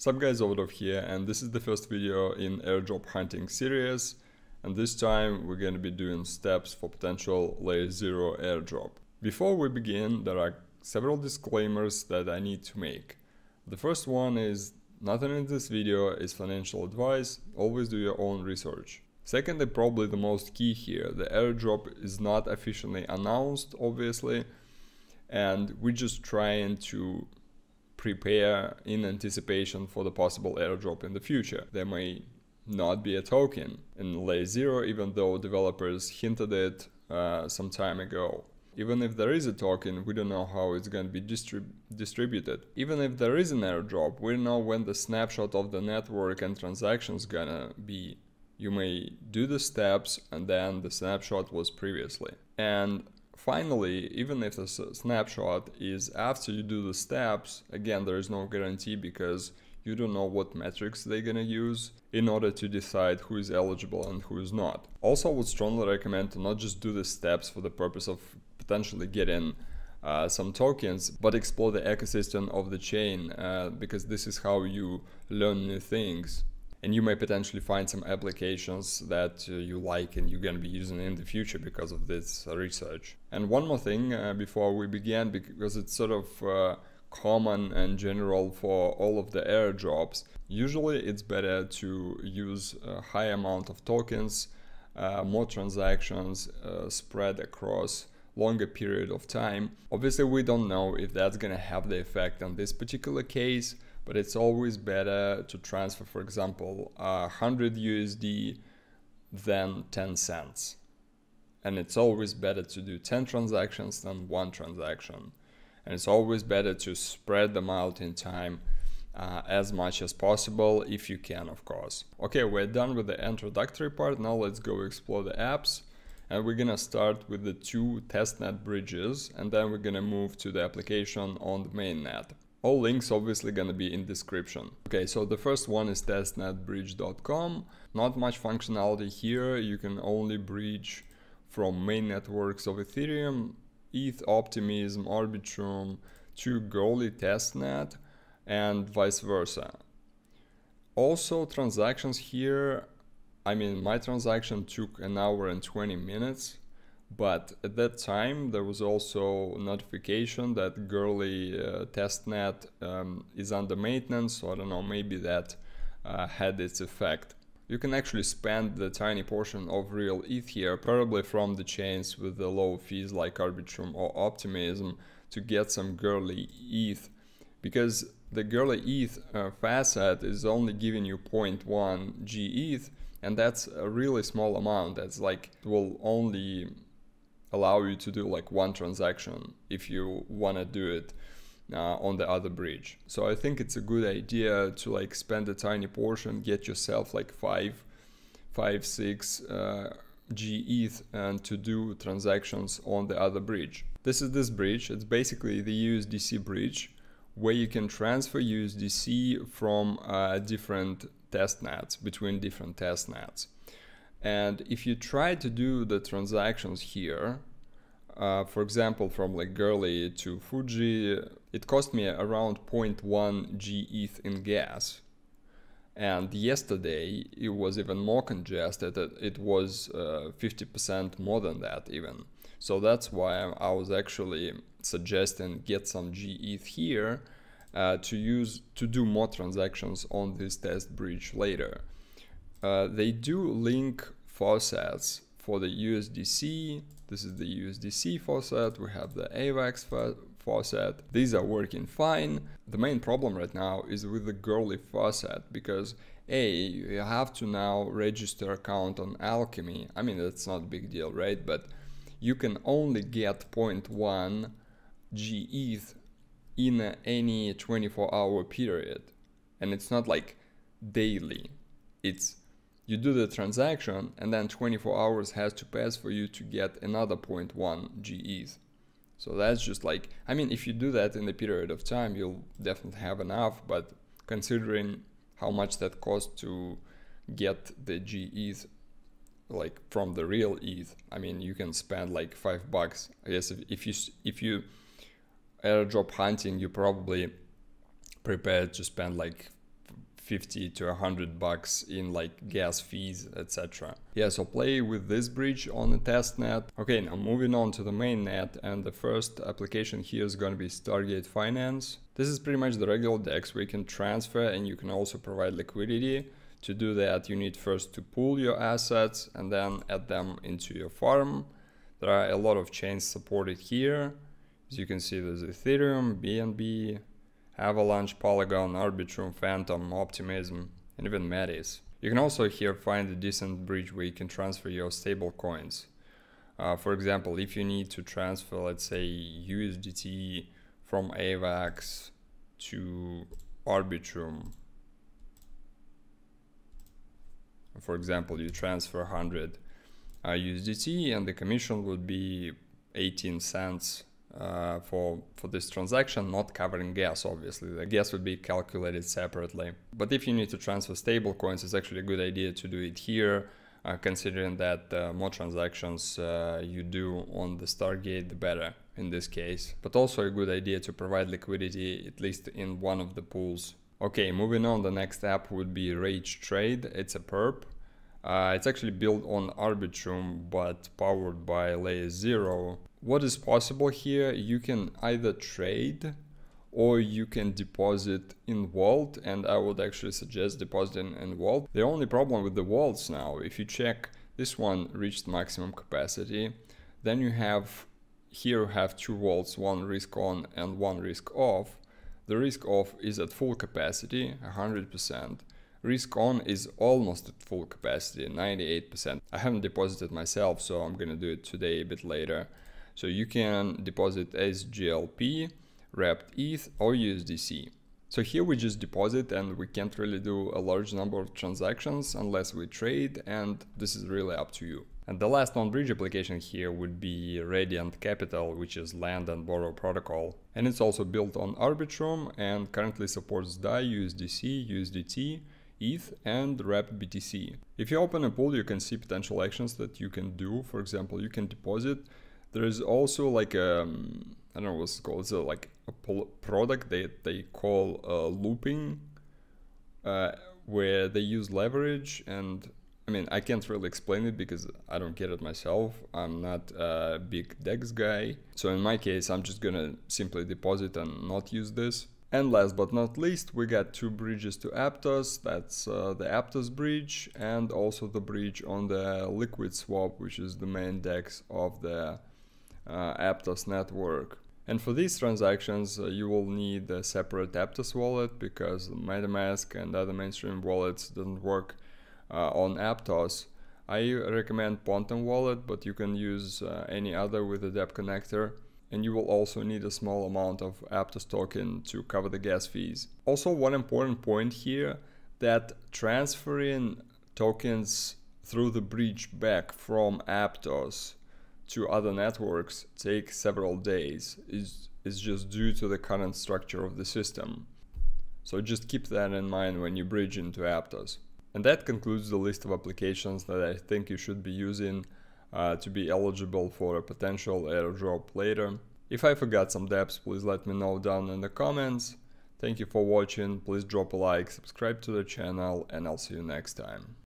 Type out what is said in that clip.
Sup guys, Ovodoff here and this is the first video in airdrop hunting series and this time we're going to be doing steps for potential layer 0 airdrop. Before we begin there are several disclaimers that I need to make. The first one is nothing in this video is financial advice, always do your own research. Second and probably the most key here, the airdrop is not officially announced obviously and we're just trying to prepare in anticipation for the possible airdrop in the future. There may not be a token in layer 0 even though developers hinted it uh, some time ago. Even if there is a token, we don't know how it's going to be distrib distributed. Even if there is an airdrop, we know when the snapshot of the network and transactions gonna be. You may do the steps and then the snapshot was previously. And Finally, even if the snapshot is after you do the steps, again, there is no guarantee because you don't know what metrics they're gonna use in order to decide who is eligible and who is not. Also, I would strongly recommend to not just do the steps for the purpose of potentially getting uh, some tokens, but explore the ecosystem of the chain uh, because this is how you learn new things and you may potentially find some applications that uh, you like and you're going to be using in the future because of this research. And one more thing uh, before we begin, because it's sort of uh, common and general for all of the airdrops, usually it's better to use a high amount of tokens, uh, more transactions uh, spread across longer period of time. Obviously, we don't know if that's going to have the effect on this particular case, but it's always better to transfer, for example, 100 USD than 10 cents. And it's always better to do 10 transactions than one transaction. And it's always better to spread them out in time uh, as much as possible, if you can, of course. Okay, we're done with the introductory part. Now let's go explore the apps. And we're gonna start with the two testnet bridges, and then we're gonna move to the application on the mainnet. All links obviously gonna be in description. Okay, so the first one is testnetbridge.com. Not much functionality here. You can only bridge from main networks of Ethereum, ETH, Optimism, Arbitrum to Goerli testnet and vice versa. Also transactions here, I mean my transaction took an hour and 20 minutes but at that time, there was also notification that Goerli uh, testnet um, is under maintenance. So I don't know, maybe that uh, had its effect. You can actually spend the tiny portion of real ETH here, probably from the chains with the low fees like Arbitrum or Optimism, to get some Goerli ETH. Because the Goerli ETH uh, faucet is only giving you 0.1 G ETH, and that's a really small amount. That's like, will only allow you to do like one transaction if you want to do it uh, on the other bridge. So I think it's a good idea to like spend a tiny portion, get yourself like five, five, six uh, GETH and to do transactions on the other bridge. This is this bridge. It's basically the USDC bridge where you can transfer USDC from uh, different test nets between different test nets. And if you try to do the transactions here, uh, for example, from like Goerli to Fuji, it cost me around 0.1 GETH in gas. And yesterday it was even more congested. It was 50% uh, more than that even. So that's why I was actually suggesting get some GETH here uh, to use to do more transactions on this test bridge later. Uh, they do link faucets for the USDC. This is the USDC faucet. We have the AVAX faucet. These are working fine. The main problem right now is with the Goerli faucet because A, you have to now register account on Alchemy. I mean, that's not a big deal, right? But you can only get 0.1 GETH in any 24 hour period. And it's not like daily. It's you do the transaction and then 24 hours has to pass for you to get another 0.1 GEs. So that's just like, I mean, if you do that in a period of time, you'll definitely have enough, but considering how much that costs to get the GEs like from the real ETH, I mean, you can spend like five bucks. I guess if, if you, if you airdrop hunting, you probably prepared to spend like 50 to 100 bucks in like gas fees, etc. Yeah, so play with this bridge on the test net. Okay, now moving on to the main net and the first application here is going to be Stargate Finance. This is pretty much the regular DEX where you can transfer and you can also provide liquidity. To do that, you need first to pool your assets and then add them into your farm. There are a lot of chains supported here. As you can see, there's Ethereum, BNB, Avalanche, Polygon, Arbitrum, Fantom, Optimism, and even Metis. You can also here find a decent bridge where you can transfer your stable coins. Uh, for example, if you need to transfer, let's say, USDT from AVAX to Arbitrum, for example, you transfer 100 uh, USDT and the commission would be 18 cents uh, for for this transaction, not covering gas. Obviously, the gas would be calculated separately. But if you need to transfer stable coins, it's actually a good idea to do it here. Uh, considering that uh, more transactions uh, you do on the Stargate, the better in this case. But also a good idea to provide liquidity at least in one of the pools. Okay, moving on, the next app would be Rage Trade. It's a perp. Uh, it's actually built on Arbitrum but powered by Layer 0 what is possible here, you can either trade or you can deposit in Vault and I would actually suggest depositing in Vault. The only problem with the vaults now, if you check this one reached maximum capacity, then you have here you have two vaults, one risk on and one risk off. The risk off is at full capacity, 100%. Risk on is almost at full capacity, 98%. I haven't deposited myself, so I'm gonna do it today a bit later. So you can deposit SGLP, wrapped ETH or USDC. So here we just deposit and we can't really do a large number of transactions unless we trade and this is really up to you. And the last non-bridge application here would be Radiant Capital, which is lend and borrow protocol. And it's also built on Arbitrum and currently supports DAI, USDC, USDT, ETH and wrapped BTC. If you open a pool, you can see potential actions that you can do. For example, you can deposit there is also like a, um, I don't know what's it called. It's a, like a product that they call uh, looping, uh, where they use leverage and I mean, I can't really explain it because I don't get it myself. I'm not a big DEX guy. So in my case, I'm just gonna simply deposit and not use this. And last but not least, we got two bridges to Aptos. That's uh, the Aptos bridge and also the bridge on the Liquid Swap, which is the main DEX of the Aptos network. And for these transactions, uh, you will need a separate Aptos wallet because MetaMask and other mainstream wallets doesn't work uh, on Aptos. I recommend Pontem wallet, but you can use uh, any other with a DEP connector. And you will also need a small amount of Aptos token to cover the gas fees. Also, one important point here that transferring tokens through the bridge back from Aptos to other networks take several days is, is just due to the current structure of the system. So just keep that in mind when you bridge into Aptos. And that concludes the list of applications that I think you should be using uh, to be eligible for a potential airdrop later. If I forgot some dApps, please let me know down in the comments. Thank you for watching, please drop a like, subscribe to the channel, and I'll see you next time.